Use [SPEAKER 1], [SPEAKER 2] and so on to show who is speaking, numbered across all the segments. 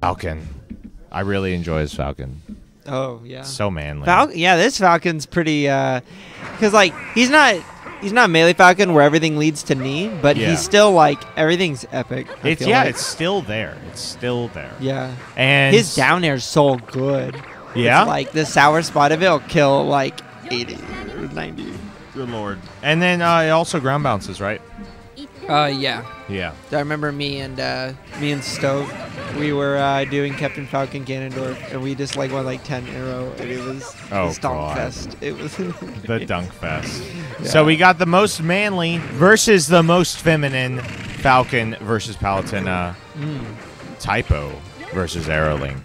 [SPEAKER 1] Falcon. I really enjoy his Falcon.
[SPEAKER 2] Oh yeah.
[SPEAKER 1] So manly.
[SPEAKER 2] Fal- yeah, this Falcon's pretty uh cuz like he's not he's not melee Falcon where everything leads to knee, but
[SPEAKER 1] Yeah.
[SPEAKER 2] he's still like everything's epic. I
[SPEAKER 1] it's
[SPEAKER 2] feel
[SPEAKER 1] yeah,
[SPEAKER 2] like.
[SPEAKER 1] it's still there. It's still there.
[SPEAKER 2] yeah.
[SPEAKER 1] And
[SPEAKER 2] His down air's so good.
[SPEAKER 1] Yeah.
[SPEAKER 2] It's like the sour spot of it will kill like 80 or 90.
[SPEAKER 1] Good lord. And then uh, it also ground bounces, right?
[SPEAKER 2] Uh yeah.
[SPEAKER 1] Yeah.
[SPEAKER 2] I remember me and uh, me and Stove, we were uh, doing Captain Falcon Ganondorf, and we just like went like 10 arrow, and it was
[SPEAKER 1] Oh,
[SPEAKER 2] a stomp
[SPEAKER 1] God.
[SPEAKER 2] fest. It was
[SPEAKER 1] The dunk fest.
[SPEAKER 2] Yeah.
[SPEAKER 1] So we got the most manly versus the most feminine Falcon versus Palutena.
[SPEAKER 2] Mm.
[SPEAKER 1] Typo versus Aerolink.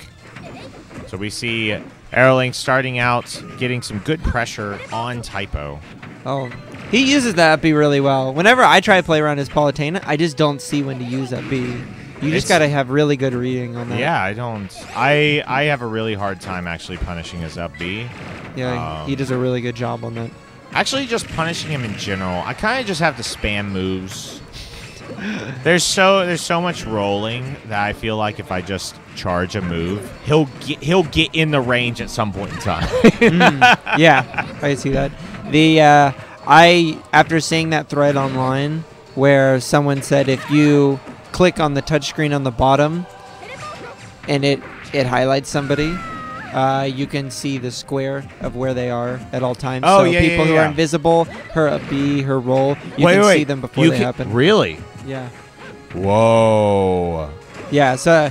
[SPEAKER 1] So we see Aerolink starting out getting some good pressure on Typo.
[SPEAKER 2] Oh, he uses that B really well. Whenever I try to play around his Palutena, I just don't see when to use that B. You just gotta have really good reading on that.
[SPEAKER 1] Yeah, I don't. I I have a really hard time actually punishing his up B.
[SPEAKER 2] yeah,
[SPEAKER 1] Um,
[SPEAKER 2] he does a really good job on that.
[SPEAKER 1] Actually, just punishing him in general. I kind of just have to spam moves. There's so there's so much rolling that I feel like if I just charge a move, he'll get he'll get in the range at some point in time.
[SPEAKER 2] yeah, I see that. The uh, I after seeing that thread online where someone said if you click on the touchscreen on the bottom and it it highlights somebody, uh, you can see the square of where they are at all times.
[SPEAKER 1] Oh,
[SPEAKER 2] so
[SPEAKER 1] yeah,
[SPEAKER 2] people
[SPEAKER 1] yeah,
[SPEAKER 2] who are invisible, her up B, her roll, you
[SPEAKER 1] wait,
[SPEAKER 2] can
[SPEAKER 1] wait,
[SPEAKER 2] see them before
[SPEAKER 1] you
[SPEAKER 2] they
[SPEAKER 1] can-
[SPEAKER 2] happen.
[SPEAKER 1] Really?
[SPEAKER 2] yeah,
[SPEAKER 1] Whoa.
[SPEAKER 2] yeah. So,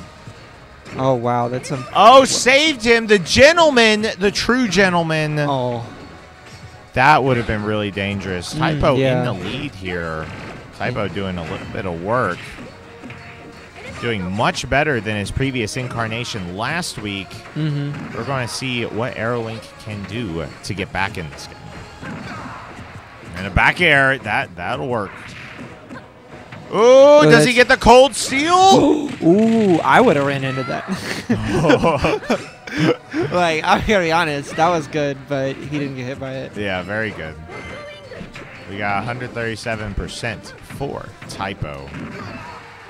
[SPEAKER 2] oh wow, that's some.
[SPEAKER 1] Oh, saved him, the gentleman, the true gentleman.
[SPEAKER 2] Oh,
[SPEAKER 1] That would have been really dangerous.
[SPEAKER 2] Mm,
[SPEAKER 1] Typo
[SPEAKER 2] yeah.
[SPEAKER 1] in the lead here. Typo doing a little bit of work. Doing much better than his previous incarnation last week.
[SPEAKER 2] mm-hmm.
[SPEAKER 1] We're going to see what Aerolink can do to get back in this game. And a back air, that that'll work. Ooh, does he get the cold steel?
[SPEAKER 2] Ooh, I would have ran into that. like, I'm gonna be honest, that was good, but he didn't get hit by it.
[SPEAKER 1] yeah, very good. We got 137% for typo.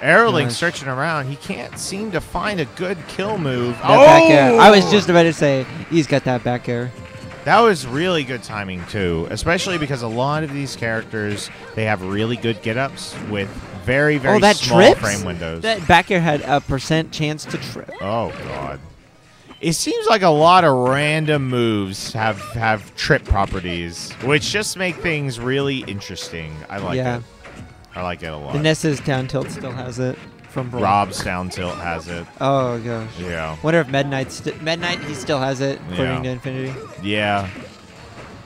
[SPEAKER 1] Aerolink
[SPEAKER 2] Nice.
[SPEAKER 1] searching around. He can't seem to find a good kill move.
[SPEAKER 2] That back air. Oh! I was
[SPEAKER 1] Oh!
[SPEAKER 2] just about to say he's got that back air.
[SPEAKER 1] That was really good timing too, especially because a lot of these characters they have really good get-ups with very very
[SPEAKER 2] oh, that
[SPEAKER 1] small
[SPEAKER 2] trips.
[SPEAKER 1] frame windows.
[SPEAKER 2] That back air had a percent chance to trip.
[SPEAKER 1] oh god. It seems like a lot of random moves have have trip properties, which just make things really interesting. I like
[SPEAKER 2] Yeah.
[SPEAKER 1] it. I like it a lot.
[SPEAKER 2] Vanessa's down tilt still has it from Brawl.
[SPEAKER 1] Rob's down tilt has it.
[SPEAKER 2] Oh gosh.
[SPEAKER 1] Yeah.
[SPEAKER 2] Wonder if Meta Knight st- Meta Knight he still has it according
[SPEAKER 1] Yeah.
[SPEAKER 2] to Infinity.
[SPEAKER 1] Yeah.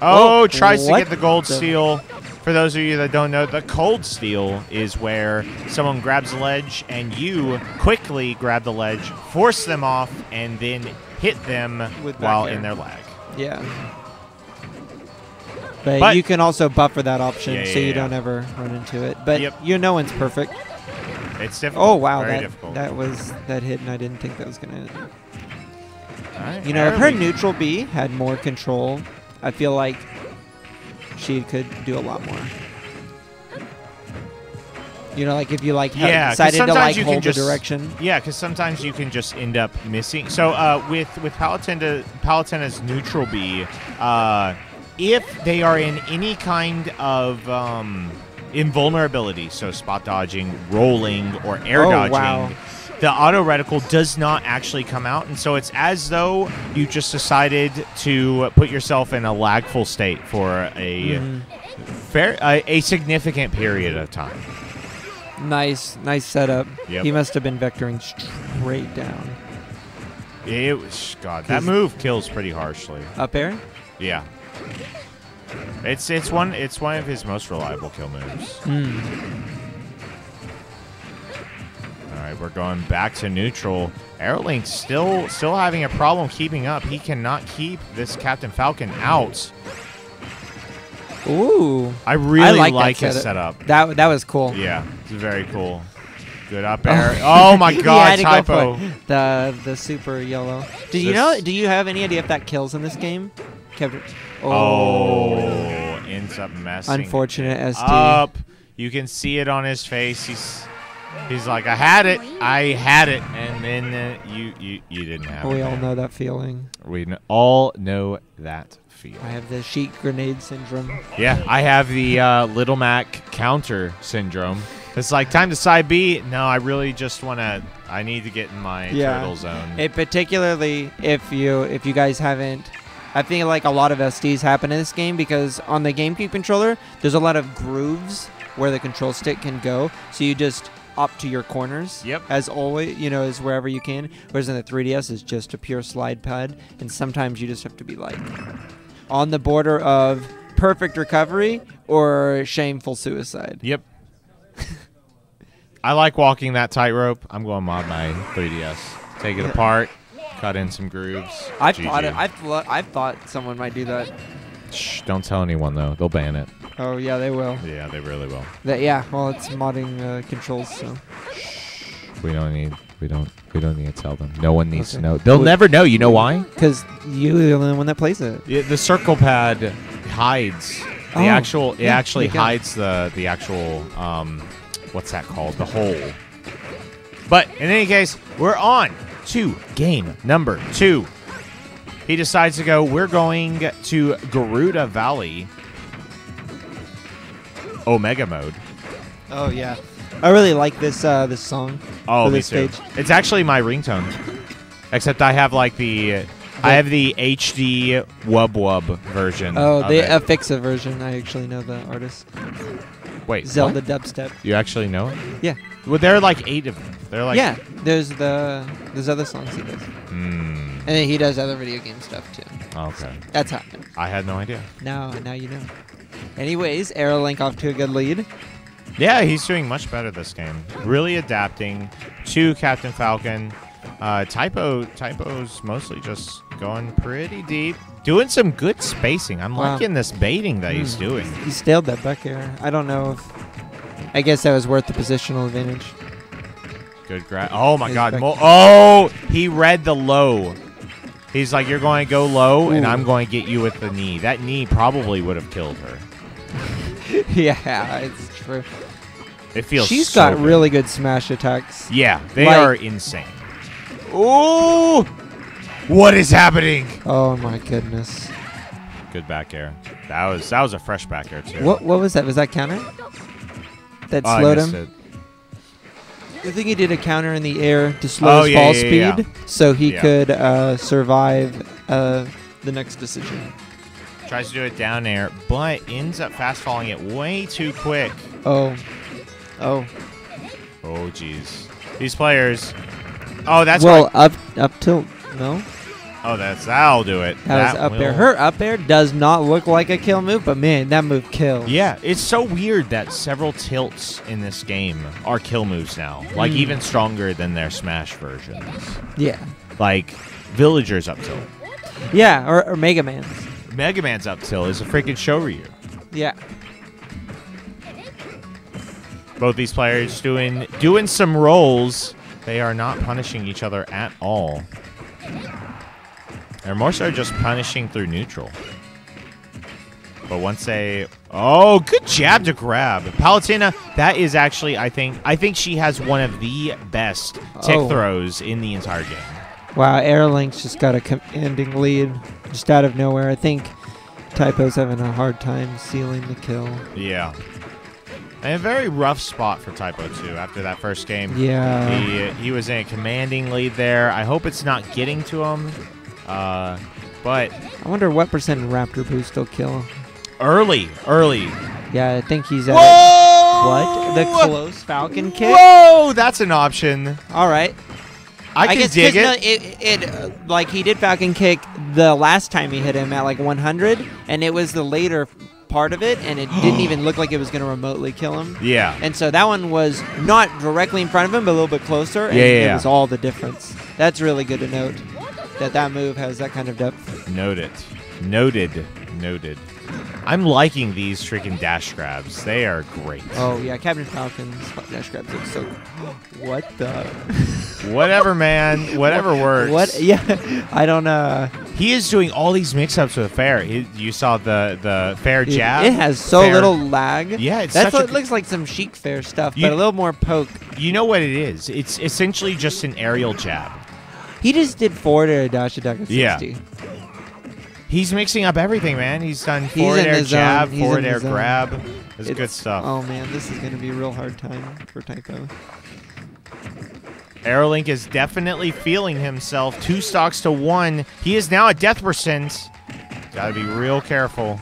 [SPEAKER 1] Oh,
[SPEAKER 2] Whoa,
[SPEAKER 1] tries to get the gold
[SPEAKER 2] the-
[SPEAKER 1] steal. For those of you that don't know, the cold steal is where someone grabs a ledge and you quickly grab the ledge, force them off, and then hit them
[SPEAKER 2] With
[SPEAKER 1] while
[SPEAKER 2] air.
[SPEAKER 1] in their lag.
[SPEAKER 2] Yeah. But,
[SPEAKER 1] But-
[SPEAKER 2] you can also buffer that option
[SPEAKER 1] Yeah,
[SPEAKER 2] so you
[SPEAKER 1] yeah.
[SPEAKER 2] don't ever run into it. But
[SPEAKER 1] Yep.
[SPEAKER 2] you know one's perfect.
[SPEAKER 1] It's difficult.
[SPEAKER 2] Oh wow,
[SPEAKER 1] Very
[SPEAKER 2] that
[SPEAKER 1] difficult.
[SPEAKER 2] that was that hit, and I didn't think that was gonna. hit.
[SPEAKER 1] All right,
[SPEAKER 2] You know, if her
[SPEAKER 1] Airly-
[SPEAKER 2] neutral B had more control, I feel like she could do a lot more. You know, like if you like
[SPEAKER 1] Yeah,
[SPEAKER 2] decided to like
[SPEAKER 1] you can
[SPEAKER 2] the
[SPEAKER 1] just-
[SPEAKER 2] direction.
[SPEAKER 1] Yeah, because sometimes you can just end up missing. So uh, with with Palutena, Palutena's neutral B, uh, if they are in any kind of um, invulnerability, so spot dodging, rolling, or air
[SPEAKER 2] Oh,
[SPEAKER 1] dodging,
[SPEAKER 2] wow.
[SPEAKER 1] the auto reticle does not actually come out, and so it's as though you just decided to put yourself in a lagful state for a
[SPEAKER 2] Mhm.
[SPEAKER 1] fair, a, a significant period of time.
[SPEAKER 2] Nice, nice setup.
[SPEAKER 1] Yep.
[SPEAKER 2] He must have been vectoring straight down.
[SPEAKER 1] It was God. That move kills pretty harshly.
[SPEAKER 2] Up air?
[SPEAKER 1] Yeah. It's it's one it's one of his most reliable kill moves.
[SPEAKER 2] Mm.
[SPEAKER 1] All right, we're going back to neutral. Aerolink still still having a problem keeping up. He cannot keep this Captain Falcon out.
[SPEAKER 2] Ooh.
[SPEAKER 1] I really
[SPEAKER 2] like
[SPEAKER 1] like,
[SPEAKER 2] that
[SPEAKER 1] his
[SPEAKER 2] setup.
[SPEAKER 1] setup.
[SPEAKER 2] That that was cool.
[SPEAKER 1] Yeah, it's very cool. Good up oh. air. Oh, my god,
[SPEAKER 2] had to go
[SPEAKER 1] typo.
[SPEAKER 2] The the super yellow. Do you know? Do you have any idea if that kills in this game? Kept-
[SPEAKER 1] oh, oh, ends up messing
[SPEAKER 2] Unfortunate SD.
[SPEAKER 1] up. You can see it on his face. He's He's like, I had it, I had it, and then uh, you you you didn't have it.
[SPEAKER 2] We all know that feeling.
[SPEAKER 1] We all know that feel.
[SPEAKER 2] I have the Sheik grenade syndrome.
[SPEAKER 1] Yeah, I have the uh, Little Mac counter syndrome. It's like time to side B. No, I really just want to. I need to get in my
[SPEAKER 2] Yeah.
[SPEAKER 1] turtle zone.
[SPEAKER 2] It particularly if you if you guys haven't I think like a lot of SDs happen in this game because on the GameCube controller there's a lot of grooves where the control stick can go. So you just up to your corners.
[SPEAKER 1] Yep.
[SPEAKER 2] As always, you know, as wherever you can. Whereas in the 3DS is just a pure slide pad, and sometimes you just have to be like on the border of perfect recovery or shameful suicide.
[SPEAKER 1] Yep. I like walking that tightrope. I'm going to mod my 3DS. Take it apart, cut in some grooves.
[SPEAKER 2] I've
[SPEAKER 1] GG.
[SPEAKER 2] thought it. I've, I've thought someone might do that.
[SPEAKER 1] Shh, don't tell anyone though. They'll ban it.
[SPEAKER 2] Oh yeah, they will.
[SPEAKER 1] Yeah, they really will.
[SPEAKER 2] That yeah. Well, it's modding uh, controls, so.
[SPEAKER 1] We don't need. We don't. We don't need to tell them. No one needs to know. They'll
[SPEAKER 2] Wait.
[SPEAKER 1] never know. You know why?
[SPEAKER 2] Because you're the only one that plays it.
[SPEAKER 1] Yeah, the circle pad hides the
[SPEAKER 2] Oh,
[SPEAKER 1] actual. It
[SPEAKER 2] yeah,
[SPEAKER 1] actually hides the the actual. Um, what's that called? The hole. But in any case, we're on to game number two. He decides to go. We're going to Gerudo Valley. Omega mode.
[SPEAKER 2] Oh yeah. I really like this uh, this song.
[SPEAKER 1] Oh, me
[SPEAKER 2] this
[SPEAKER 1] too.
[SPEAKER 2] stage.
[SPEAKER 1] It's actually my ringtone. Except I have like the. I have the HD Wub Wub version.
[SPEAKER 2] Oh,
[SPEAKER 1] of
[SPEAKER 2] the
[SPEAKER 1] it.
[SPEAKER 2] Afixa version. I actually know the artist.
[SPEAKER 1] Wait,
[SPEAKER 2] Zelda
[SPEAKER 1] what?
[SPEAKER 2] dubstep.
[SPEAKER 1] You actually know it?
[SPEAKER 2] Yeah.
[SPEAKER 1] Well, there are like eight of them. They're like.
[SPEAKER 2] yeah. There's the there's other songs he does,
[SPEAKER 1] Hmm.
[SPEAKER 2] and then he does other video game stuff too.
[SPEAKER 1] Okay.
[SPEAKER 2] That's how.
[SPEAKER 1] I had no idea.
[SPEAKER 2] Now now you know. Anyways, Aerolink off to a good lead.
[SPEAKER 1] Yeah, he's doing much better this game. Really adapting to Captain Falcon. Uh, typo typos mostly just going pretty deep, doing some good spacing. I'm
[SPEAKER 2] Wow.
[SPEAKER 1] liking this baiting that he's
[SPEAKER 2] Hmm.
[SPEAKER 1] doing.
[SPEAKER 2] He staled that back air. I don't know if. I guess that was worth the positional advantage.
[SPEAKER 1] Good grab. Oh my
[SPEAKER 2] His
[SPEAKER 1] God! Mo- oh, he read the low. He's like, "You're going to go low, and I'm going to get you with the knee." That knee probably would have killed her.
[SPEAKER 2] yeah, it's true.
[SPEAKER 1] It feels.
[SPEAKER 2] She's
[SPEAKER 1] so
[SPEAKER 2] got
[SPEAKER 1] good.
[SPEAKER 2] really good smash attacks.
[SPEAKER 1] Yeah, they
[SPEAKER 2] Like-
[SPEAKER 1] are insane. Ooh! What is happening?
[SPEAKER 2] Oh my goodness.
[SPEAKER 1] Good back air. That was that was a fresh back air too.
[SPEAKER 2] What what was that? Was that counter? That
[SPEAKER 1] Oh,
[SPEAKER 2] slowed him.
[SPEAKER 1] it.
[SPEAKER 2] I think he did a counter in the air to slow
[SPEAKER 1] Oh,
[SPEAKER 2] his
[SPEAKER 1] yeah,
[SPEAKER 2] fall
[SPEAKER 1] yeah, yeah,
[SPEAKER 2] speed, so he
[SPEAKER 1] Yeah.
[SPEAKER 2] could uh, survive uh, the next decision.
[SPEAKER 1] Tries to do it down air, but ends up fast falling it way too quick.
[SPEAKER 2] Oh, oh.
[SPEAKER 1] Oh jeez. These players. Oh, that's
[SPEAKER 2] well,
[SPEAKER 1] why-
[SPEAKER 2] up up tilt. No,
[SPEAKER 1] Oh, that's that'll do it.
[SPEAKER 2] that, was up air. Her up air does not look like a kill move, but man, that move kills.
[SPEAKER 1] Yeah, it's so weird that several tilts in this game are kill moves now. Like
[SPEAKER 2] Mm.
[SPEAKER 1] even stronger than their Smash versions.
[SPEAKER 2] yeah,
[SPEAKER 1] Like Villagers up tilt.
[SPEAKER 2] yeah. Or, or Mega Man's.
[SPEAKER 1] Mega Man's up till is a freaking show Shoryu.
[SPEAKER 2] Yeah.
[SPEAKER 1] Both these players doing doing some rolls. They are not punishing each other at all. They're more so just punishing through neutral. But once they Oh, good jab to grab. Palutena, that is actually I think I think she has one of the best tick
[SPEAKER 2] Oh.
[SPEAKER 1] throws in the entire game.
[SPEAKER 2] Wow, Aerolink's just got a commanding lead just out of nowhere. I think Typo's having a hard time sealing the kill.
[SPEAKER 1] Yeah. And a very rough spot for Typo too after that first game.
[SPEAKER 2] Yeah.
[SPEAKER 1] He he was in a commanding lead there. I hope it's not getting to him. Uh, but
[SPEAKER 2] I wonder what percent Raptor boost will kill.
[SPEAKER 1] early, early.
[SPEAKER 2] Yeah, I think he's at
[SPEAKER 1] Whoa!
[SPEAKER 2] what? The close Falcon kick?
[SPEAKER 1] Whoa, that's an option.
[SPEAKER 2] All right.
[SPEAKER 1] I can
[SPEAKER 2] guess
[SPEAKER 1] dig it.
[SPEAKER 2] no, it, it uh, like he did Falcon kick the last time he hit him at like 100, and it was the later part of it, and it didn't even look like it was going to remotely kill him.
[SPEAKER 1] yeah.
[SPEAKER 2] And so that one was not directly in front of him, but a little bit closer, and
[SPEAKER 1] Yeah, yeah,
[SPEAKER 2] it
[SPEAKER 1] yeah.
[SPEAKER 2] was all the difference. That's really good to note that that move has that kind of depth.
[SPEAKER 1] Noted. Noted. Noted. I'm liking these freaking dash grabs. They are great.
[SPEAKER 2] Oh yeah, Captain Falcon's dash grabs look so. What the?
[SPEAKER 1] Whatever, man. Whatever works.
[SPEAKER 2] What? Yeah, I don't. Uh,
[SPEAKER 1] He is doing all these mix-ups with fair. He, you saw the the fair jab.
[SPEAKER 2] It, has so
[SPEAKER 1] fair-
[SPEAKER 2] little lag.
[SPEAKER 1] Yeah, it's
[SPEAKER 2] That's
[SPEAKER 1] such
[SPEAKER 2] what
[SPEAKER 1] a-
[SPEAKER 2] looks like some Sheik fair stuff,
[SPEAKER 1] You-
[SPEAKER 2] but a little more poke.
[SPEAKER 1] You know what it is? It's essentially just an aerial jab.
[SPEAKER 2] He just did forward air dash attack at 60.
[SPEAKER 1] Yeah. He's mixing up everything, man. He's done
[SPEAKER 2] He's
[SPEAKER 1] forward
[SPEAKER 2] in
[SPEAKER 1] air
[SPEAKER 2] zone.
[SPEAKER 1] jab,
[SPEAKER 2] He's
[SPEAKER 1] forward
[SPEAKER 2] in
[SPEAKER 1] air
[SPEAKER 2] zone.
[SPEAKER 1] grab. That's good stuff.
[SPEAKER 2] Oh man, this is gonna be a real hard time for Typo.
[SPEAKER 1] Aerolink is definitely feeling himself. Two stocks to one. He is now at death percent. Gotta be real careful.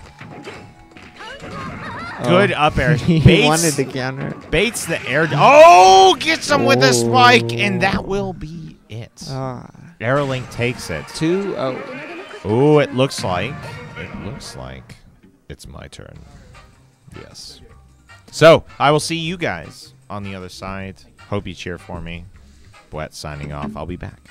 [SPEAKER 1] Good
[SPEAKER 2] Oh.
[SPEAKER 1] up air.
[SPEAKER 2] he wanted the counter.
[SPEAKER 1] Baits the air. Oh, gets him with a spike,
[SPEAKER 2] Oh.
[SPEAKER 1] and that will be it.
[SPEAKER 2] Ah,
[SPEAKER 1] Aerolink takes it.
[SPEAKER 2] two oh.
[SPEAKER 1] Oh, it looks like. It looks like it's my turn. Yes. So, I will see you guys on the other side. Hope you cheer for me. Boet signing off. I'll be back.